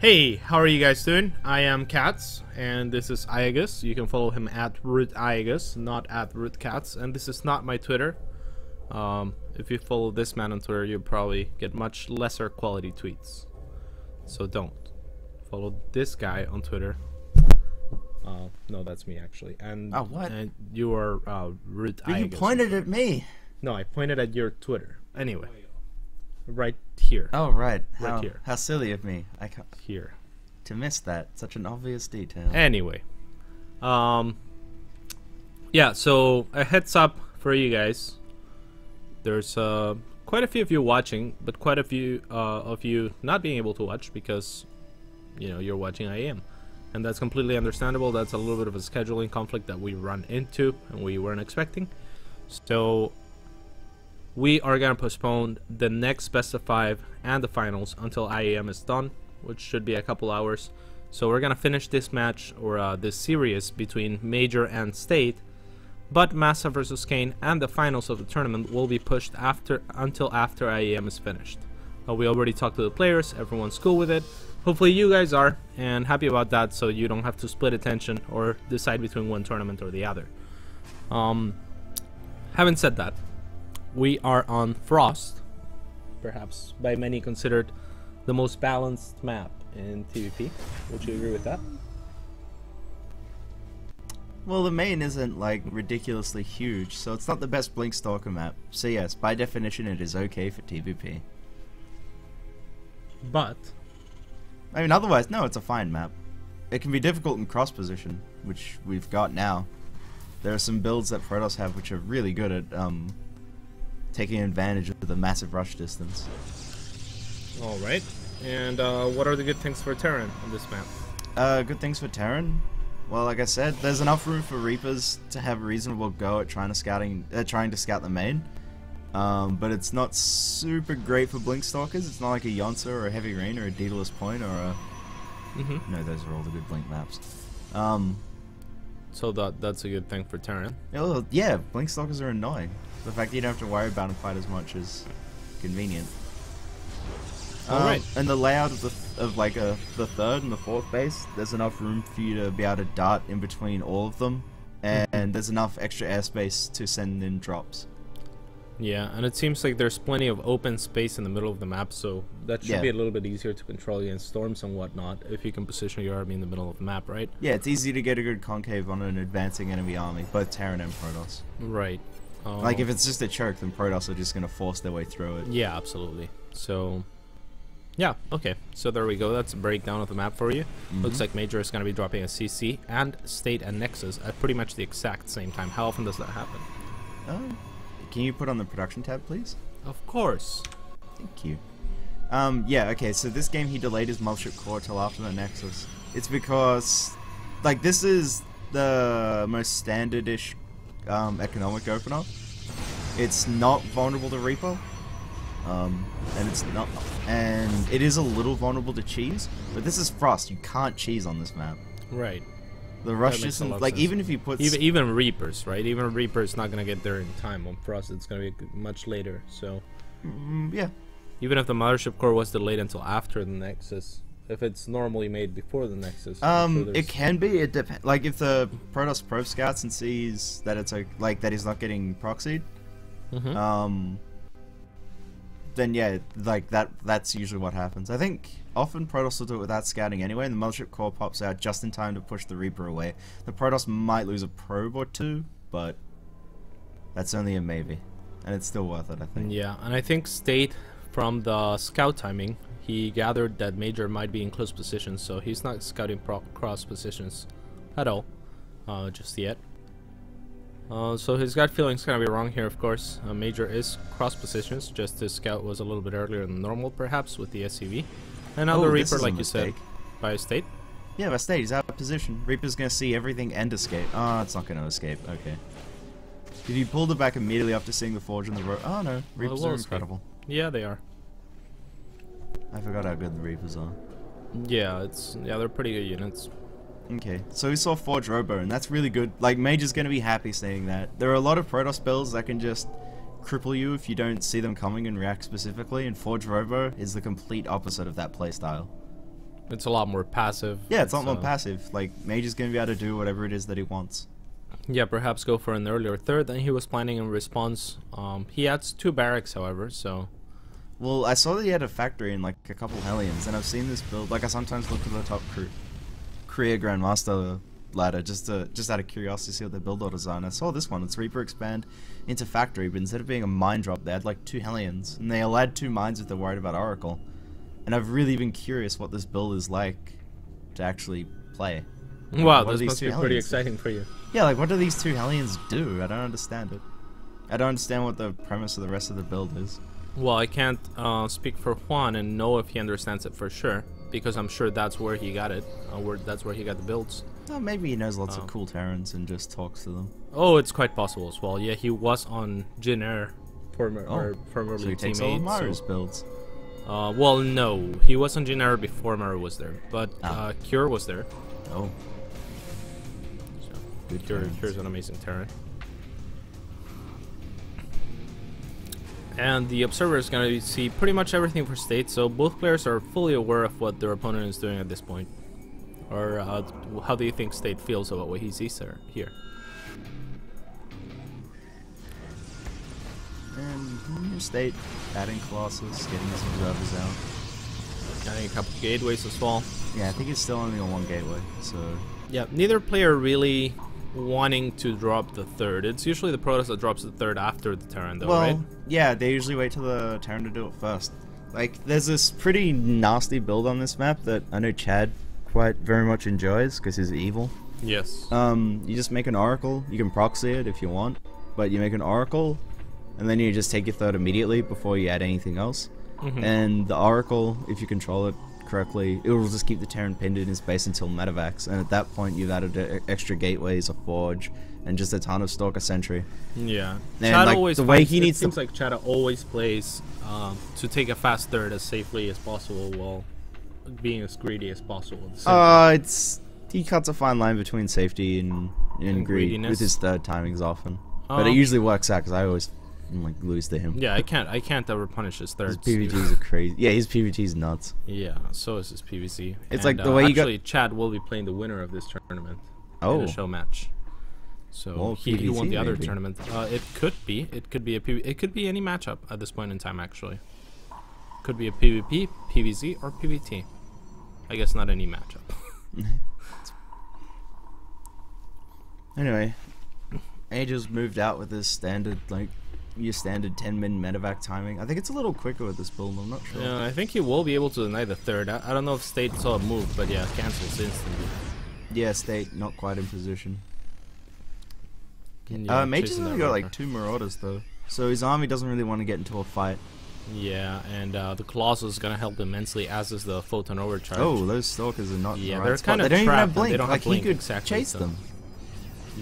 Hey, how are you guys doing? I am Cats, and this is Iagus. You can follow him at Root Iagus, not at Root Cats. And this is not my Twitter. Um, if you follow this man on Twitter, you'll probably get much lesser quality tweets. So don't follow this guy on Twitter. Uh, no, that's me actually. And Oh, what? And you are uh, Root But you pointed at me. No, I pointed at your Twitter. Anyway, right here, Oh right. Right How, here. how silly of me. I ca here. to miss that. Such an obvious detail. Anyway, um, yeah. So a heads up for you guys. There's uh, quite a few of you watching, but quite a few uh, of you not being able to watch because you know you're watching IEM, and that's completely understandable. That's a little bit of a scheduling conflict that we run into and we weren't expecting. So we are gonna postpone the next best of five and the finals until IEM is done, which should be a couple hours. So we're gonna finish this match or uh, this series between Major and State, but MaSa versus Kane and the finals of the tournament will be pushed after until after IEM is finished. Uh, we already talked to the players, everyone's cool with it. Hopefully you guys are and happy about that, so you don't have to split attention or decide between one tournament or the other. Um, having said that, we are on Frost, perhaps by many considered the most balanced map in TVP. Would you agree with that? Well, the main isn't like ridiculously huge, so it's not the best Blink Stalker map. So yes, by definition, it is okay for TVP. But I mean, otherwise, no, it's a fine map. It can be difficult in cross position, which we've got now. There are some builds that Protoss have which are really good at um, taking advantage of the massive rush distance. all right. And uh, what are the good things for Terran on this map? Uh, good things for Terran. Well, like I said, there's enough room for Reapers to have a reasonable go at trying to scouting, uh, trying to scout the main. Um, but it's not super great for Blink Stalkers. It's not like a Yeonsu or a Heavy Rain or a Daedalus Point or a. Mm-hmm. No, those are all the good Blink maps. Um, So that that's a good thing for Terran. yeah, Blink Stalkers are annoying. The fact that you don't have to worry about them quite as much is convenient. Um, Alright. And the layout of the of like a the third and the fourth base, there's enough room for you to be able to dart in between all of them, and there's enough extra airspace to send in drops. Yeah, and it seems like there's plenty of open space in the middle of the map, so that should Yeah. be a little bit easier to control against storms and whatnot if you can position your army in the middle of the map, right? Yeah, it's easy to get a good concave on an advancing enemy army, both Terran and Protoss. Right. Uh, Like if it's just a choke, then Protoss are just gonna force their way through it. Yeah, absolutely. So, yeah, okay. So there we go. That's a breakdown of the map for you. Looks like Major is going to be dropping a CC and State and Nexus at pretty much the exact same time. How often does that happen? Oh, can you put on the production tab, please? Of course. Thank you. Um, yeah, okay, so this game he delayed his Mothership Core till after the Nexus. It's because, like, this is the most standard-ish um, economic opener. It's not vulnerable to Reaper. Um, and it's not, and it is a little vulnerable to cheese, but this is Frost. You can't cheese on this map. Right. The rush makes a distance, lot of like sense. even if you put, Even even Reapers, right? Even Reapers not going to get there in time. On Frost, it's going to be much later. So Mm, yeah, even if the Mothership Core was delayed until after the Nexus, if it's normally made before the Nexus, Um, sure it can be. It depends. Like if the Protoss Probe scouts and sees that it's like, like that he's not getting proxied, Mhm. um, then yeah, like that. That's usually what happens. I think often Protoss will do it without scouting anyway, and the Mothership Core pops out just in time to push the Reaper away. The Protoss might lose a probe or two, but that's only a maybe, and it's still worth it. I think. Yeah, and I think State from the scout timing, he gathered that Major might be in close positions, so he's not scouting pro- cross positions at all, uh, just yet. Uh, so his gut feeling's gonna be wrong here, of course. Uh, Major is cross positions, just his scout was a little bit earlier than normal, perhaps, with the SCV. Another Oh, Reaper, like you said, by State. Yeah, by state, he's out of position. Reaper's gonna see everything and escape. Oh, it's not gonna escape. Okay. Did he pull it back immediately after seeing the forge on the road? Oh no, Reapers will are escape. incredible. Yeah, they are. I forgot how good the Reapers are. Yeah, it's yeah, they're pretty good units. Okay, so we saw Forge Robo, and that's really good. Like, Mage is gonna be happy seeing that. There are a lot of Protoss spells that can just cripple you if you don't see them coming and react specifically, and Forge Robo is the complete opposite of that playstyle. It's a lot more passive. Yeah, it's a lot more uh, passive. Like Mage is gonna be able to do whatever it is that he wants. Yeah, perhaps go for an earlier third than he was planning in response. Um, he adds two barracks, however, so Well, I saw that he had a factory and like a couple Hellions, and I've seen this build. Like I sometimes look at the top crew, career Grandmaster ladder just to just out of curiosity to see what their build orders are. And I saw this one. It's Reaper expand into factory, but instead of being a mine drop, they had like two Hellions, and they'll add two mines if they're worried about Oracle. And I've really been curious what this build is like to actually play. wow, What this must two be pretty exciting for you. Yeah, like what do these two Hellions do? I don't understand it. I don't understand what the premise of the rest of the build is. Well, I can't uh, speak for Juan and know if he understands it for sure, because I'm sure that's where he got it. Uh, where that's where he got the builds. Oh, maybe he knows lots Oh. of cool Terrans and just talks to them. Oh, it's quite possible as well. Yeah, he was on Jin Air former, Oh, or formerly So he takes all teammate. Maru's so- builds. uh, well, no, he was on Jin Air before Maru was there, but Ah. uh, Cure was there. Oh, So good Cure. Cure's an amazing Terran. And the observer is going to see pretty much everything for state, so both players are fully aware of what their opponent is doing at this point. Or uh, how do you think state feels about what he sees there, here? And New State adding Colossus, getting his observers out. Adding a couple gateways as well. Yeah, I think it's still only on one gateway, so Yeah, neither player really wanting to drop the third. It's usually the Protoss that drops the third after the Terran, though, well, right? yeah, they usually wait till the Terran to do it first. Like, there's this pretty nasty build on this map that I know Chad quite very much enjoys because he's evil. Yes. Um, you just make an oracle. You can proxy it if you want, but you make an oracle, and then you just take your third immediately before you add anything else. Mhm. And the oracle, if you control it correctly, it will just keep the Terran pinned in his base until Medevacs. And at that point, you've added extra gateways, a forge, and just a ton of Stalker Sentry. Yeah, And, Chad like, always the way finds- he it needs to- seems like Chad always plays um, to take a fast third as safely as possible while being as greedy as possible. at the same time. Uh, it's he cuts a fine line between safety and and, And greed greediness. with his third timings often. but Um, it usually works out because I always like lose to him. yeah, I can't. I can't ever punish his His thirds. PVTs are crazy. Yeah, his PVT's nuts. Yeah, so is his PVC. It's And, like the uh, way you got- actually Chad will be playing the winner of this tournament in Oh, a show match. So Well, he, he won the other maybe. tournament. Uh, it could be. It could be a PV, It could be any matchup at this point in time. Actually, could be a PvP, PvZ, or PvT. I guess not any matchup. Anyway, Ages moved out with his standard like your standard 10 min medevac timing. I think it's a little quicker with this build. I'm not sure. Yeah, I think he will be able to deny the third. I, I don't know if State saw a move, but yeah, cancels instantly. Yeah, state not quite in position. Yeah, uh, Mage has only got like two Marauders though, so his army doesn't really want to get into a fight. Yeah, and uh, the Colossus is gonna help immensely, as is the Photon Overcharge. Oh, those stalkers are not. Yeah, the they're right spot. kinda They don't even have trapped they don't have like blink, he could exactly, chase so- them.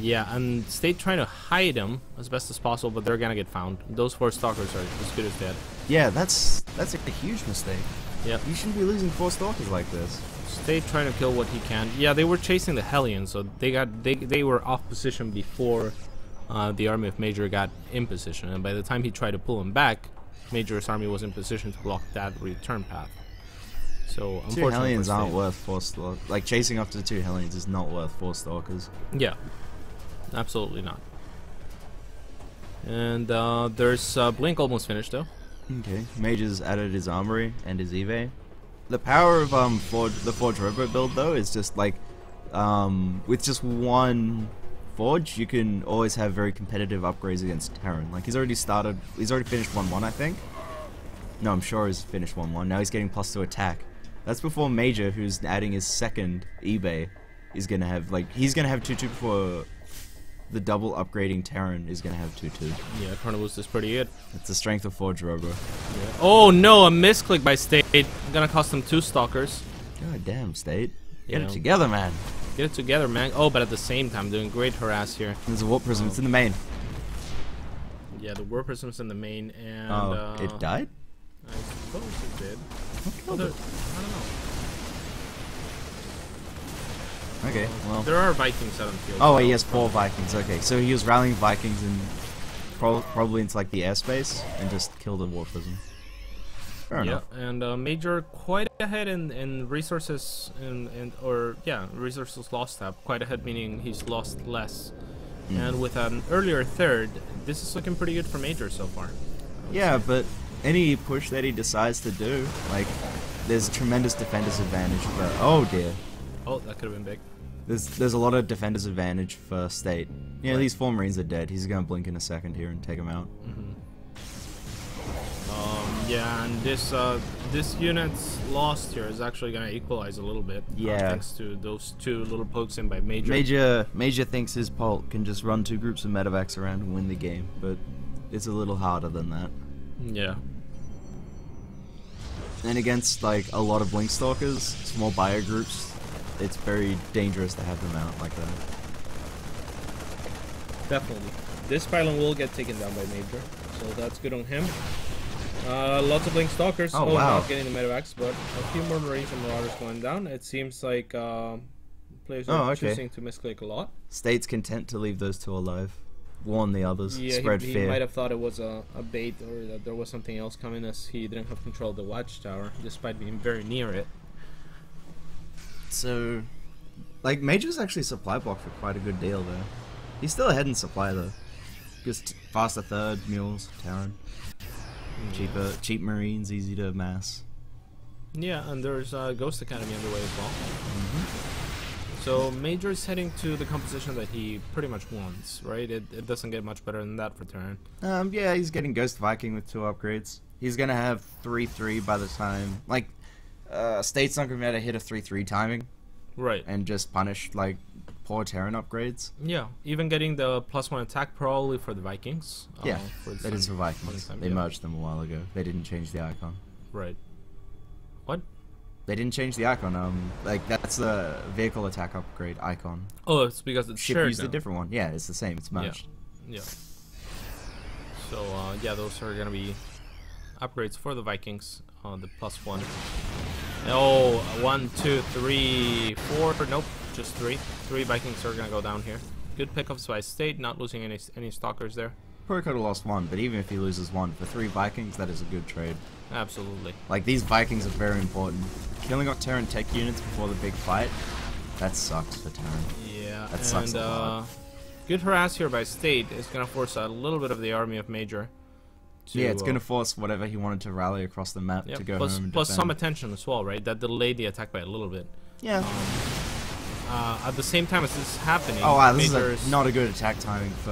Yeah, and State trying to hide them as best as possible, but they're gonna get found. Those four stalkers are as good as dead. Yeah, that's that's a huge mistake. Yeah. You shouldn't be losing four stalkers like this. Stay trying to kill what he can. Yeah, they were chasing the Hellions, so they got they they were off position before uh, the army of Major got in position, and by the time he tried to pull him back, Major's army was in position to block that return path. So unfortunately, for Hellions aren't worth four stalkers. Like chasing after the two Hellions is not worth four stalkers. Yeah, absolutely not. And uh, there's uh, Blink almost finished though. Okay. Mage's added his armory and his Eve. The power of um Forge, the Forge Robo build though is just like um with just one Forge you can always have very competitive upgrades against Terran. Like he's already started he's already finished 1-1 I think. No, I'm sure he's finished 1-1. Now he's getting plus 2 attack. That's before Major who's adding his second eBay is to have like he's to have 2-2 before the double upgrading Terran is going to have 2-2. Yeah, Chronoboost is pretty good. It's the strength of Forge Robo. Oh no, a misclick by State. I'm Gonna cost him two stalkers. God damn, State. Get Yeah. it together, man. Get it together, man. Oh, but at the same time, doing great harass here. There's a warp prism. Oh. It's in the main. Yeah, the Warp Prism's in the main, and oh, uh, it died. I suppose it did. It? I don't know. Okay, well. There are Vikings out on field. Oh, he has four Vikings. Okay, so he was rallying Vikings and pro- probably into like the airspace and just killed a warp. Fair yeah, enough. and uh, Major quite ahead in, in resources and and or yeah resources lost tab quite ahead meaning he's lost less, Mm. and with an earlier third, this is looking pretty good for Major so far. Yeah, but any push that he decides to do, like, there's tremendous defender's advantage But Oh dear. Oh, that could have been big. There's there's a lot of defender's advantage for State. Yeah, Right. these four Marines are dead. He's gonna blink in a second here and take them out. Um, yeah, and this uh, this unit's lost here is actually gonna equalize a little bit. uh, Yeah. thanks to those two little pokes in by Major. Major Major thinks his Pult can just run two groups of medevacs around and win the game, but it's a little harder than that. Yeah. And against like a lot of blink stalkers, small bio groups, it's very dangerous to have them out like that. Definitely. This pylon will get taken down by Major, so that's good on him. Uh, lots of Blink Stalkers. Oh, wow. Not getting the medevacs, but a few more Marines and Marauders going down. It seems like uh, players are Oh, okay. choosing to misclick a lot. State's content to leave those two alive. Warn the others. Yeah, spread he, he fear. might have thought it was a, a bait or that there was something else coming as he didn't have control of the watchtower, despite being very near it. So, like, Major's actually supply block for quite a good deal there. He's still ahead in supply though. Just faster third, mules, Terran. Cheaper, cheap Marines, easy to mass. Yeah, and there's uh, Ghost Academy underway as well. Mm-hmm. So Major is heading to the composition that he pretty much wants, right? It, it doesn't get much better than that for Terran. Um, yeah, he's getting Ghost Viking with two upgrades. He's gonna have three three by the time like uh, State's not gonna be able to hit a three three timing Right. and just punish like poor Terran upgrades. Yeah, even getting the plus one attack probably for the Vikings. uh, Yeah, for the That is for Vikings. time, They yeah. merged them a while ago. They didn't change the icon. Right. What? They didn't change the icon. Um, like that's the vehicle attack upgrade icon. Oh, it's because it's Ship used a different one. Yeah, it's the same. It's Yeah. merged. Yeah. So uh, yeah, those are gonna be upgrades for the Vikings. Uh, the plus one. Oh, one, two, three, four. Nope, just three. Three Vikings are gonna go down here. Good pickups by State, not losing any any stalkers there. Probably could have lost one, but even if he loses one for three Vikings, that is a good trade. Absolutely. Like these Vikings are very important. Killing off Terran tech units before the big fight, that sucks for Terran. Yeah, That sucks and a lot. uh, good harass here by State is gonna force a little bit of the army of Major. To, yeah, it's uh, gonna force whatever he wanted to rally across the map yeah, to go plus, home and plus some attention as well, right? That delayed the attack by a little bit. yeah. Uh, at the same time as this is happening, Oh wow, this Major is a, not a good attack timing for.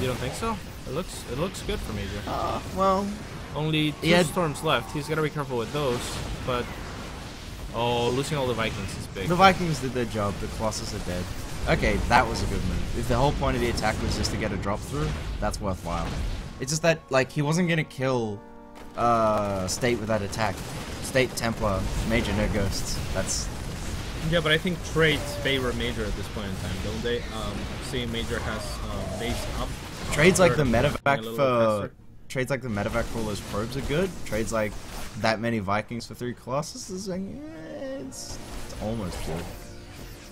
You don't think so? It looks it looks good for Major. Uh, well, Only two had- storms left. He's gotta be careful with those. But oh, losing all the Vikings is big. the Vikings did their job. The Colossus are dead. Okay, that was a good move. If the whole point of the attack was just to get a drop through, that's worthwhile. It's just that like he wasn't gonna kill uh, State with that attack. State Templar, Major no ghosts. That's Yeah, but I think trades favor Major at this point in time, don't they? Um, seeing Major has uh, base up. Trades like the medevac for trades like the medevac for all those probes are good. Trades like that many Vikings for three Colossus is like, eh, it's, it's almost good.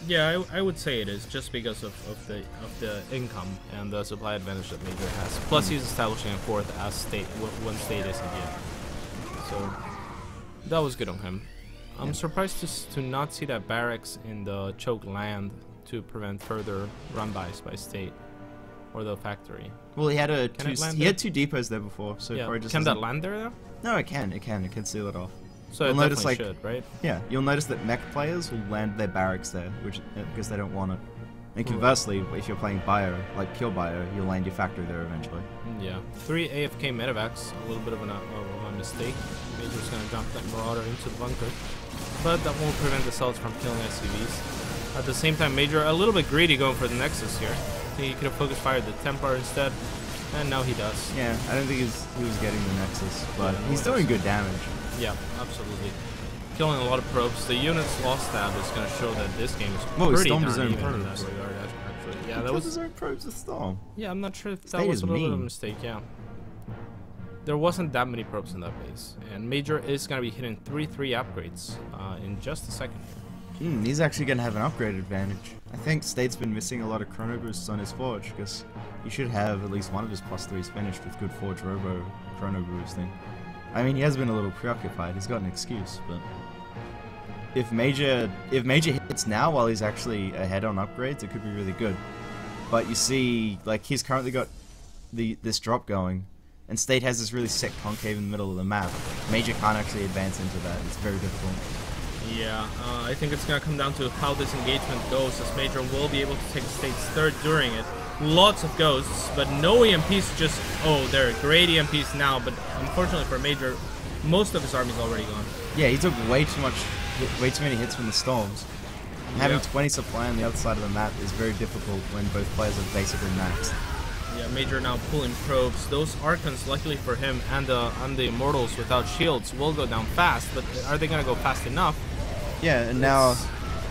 Yeah, I, I would say it is just because of, of the of the income and the supply advantage that Major has. Plus, he's establishing a fourth as state when state isn't yet. So that was good on him. I'm Yeah. surprised to to not see that barracks in the choke land to prevent further run-bys by state or the factory. Well, he had a Can two, he there? had two depots there before, so yeah, probably just can that land there though? No, it can. It can. It can seal it off. So You'll it notice, like- should, right? Yeah, you'll notice that mech players will land their barracks there, which uh, because they don't want it. And conversely, if you're playing bio, like pure bio, you'll land your factory there eventually. Yeah. Three AFK medevacs, a little bit of, an, uh, of a mistake. Major's gonna jump that Marauder into the bunker. But that won't prevent the cells from killing SCVs. At the same time, Major a little bit greedy going for the Nexus here. I think he could have focus fired the Templar instead. And now he does. Yeah, I don't think he's, he was getting the Nexus, but Yeah, no, he's doing good damage. Yeah, absolutely. Killing a lot of probes. The unit's lost tab is gonna show that this game is Whoa, pretty darn his own even in that probes. regard, actually. Yeah, He that was his own probes with Storm. Yeah, I'm not sure if that State was a little bit of a mistake, yeah. There wasn't that many probes in that base, and Major is going to be hitting 3-3 upgrades uh, in just a second. Hmm, he's actually going to have an upgrade advantage. I think State's been missing a lot of chrono boosts on his forge, because he should have at least one of his plus threes finished with good forge robo chrono boosting. I mean, he has been a little preoccupied. He's got an excuse, but if Major if Major hits now while he's actually ahead on upgrades, it could be really good. But you see, like he's currently got the this drop going, and State has this really sick concave in the middle of the map. Major can't actually advance into that. It's very difficult. Yeah, uh, I think it's gonna come down to how this engagement goes, as Major will be able to take State's third during it. Lots of ghosts, but no EMPs just... Oh, there are great EMPs now, but unfortunately for Major, most of his army's already gone. Yeah, he took way too much, way too many hits from the storms. Having 20 supply on the other side of the map is very difficult when both players are basically maxed. Yeah, Major now pulling probes. Those Archons, luckily for him, and the and the Immortals without shields will go down fast, but are they gonna go fast enough? Yeah, and now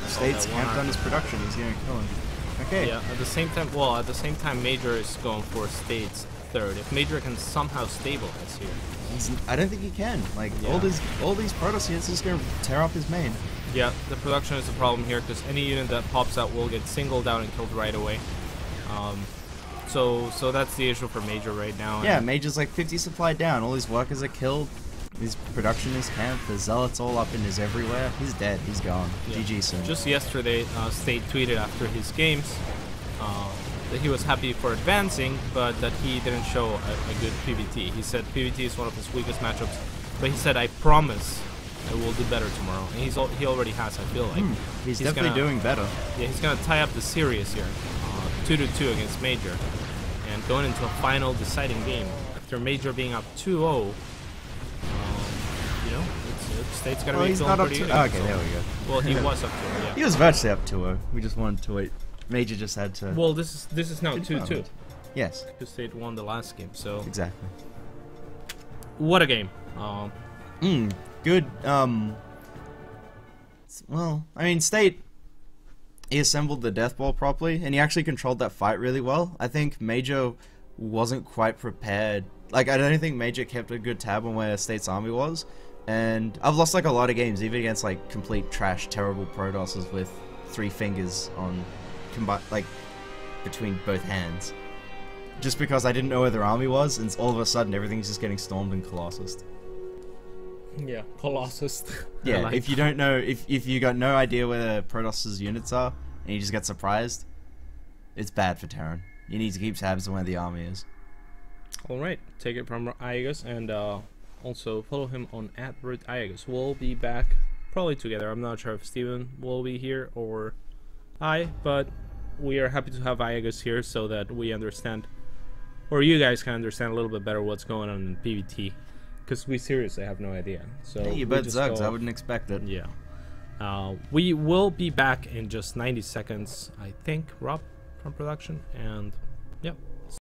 State's camped on his production. He's gonna kill him. Okay. Yeah, at the same time, well, at the same time, Major is going for State's third. If Major can somehow stabilize here. He's, I don't think he can. Like all these all these Protoss units are just gonna tear up his main. Yeah, the production is a problem here because any unit that pops out will get singled out and killed right away. Um, so so that's the issue for Major right now. Yeah, Major's like 50 supply down. All his workers are killed. His production is camped. The zealots all up in his everywhere. He's dead. He's gone. Yeah. GG soon. Just yesterday, uh, State tweeted after his games uh, that he was happy for advancing, but that he didn't show a, a good PVT. He said PVT is one of his weakest matchups, but he said, "I promise I will do better tomorrow." And he's al- he already has. I feel like Hmm, he's, definitely gonna- doing better. Yeah, he's gonna tie up the series here, uh, two to two against Major, and going into a final deciding game after Major being up 2-0. State's gonna Oh, be he's feeling not up to. okay, so- there we go. Well, he was up to it, He was virtually up 2-0. We just wanted to wait. Major just had to. Well, this is this is now 2-2 yes, because State won the last game. So exactly. what a game! Um, Mm, good. Um. Well, I mean, State. He assembled the death ball properly, and he actually controlled that fight really well. I think Major wasn't quite prepared. Like, I don't think Major kept a good tab on where State's army was. And I've lost like a lot of games, even against like complete trash, terrible Protosses with three fingers on, combi- like, between both hands. Just because I didn't know where their army was, and all of a sudden everything's just getting stormed and Colossus. yeah, Colossus. Yeah, like if you don't know, if if you got no idea where Protoss's units are, and you just get surprised, it's bad for Terran. You need to keep tabs on where the army is. All right, take it from Iagus and uh, also follow him on at Root Iagus. We'll be back probably together. I'm not sure if Steven will be here or I, but we are happy to have Iagus here so that we understand, or you guys can understand a little bit better what's going on in PvT, because we seriously have no idea. So Hey, you bet go I wouldn't expect it. Yeah. Uh, we will be back in just 90 seconds, I think, Rob, from production. And,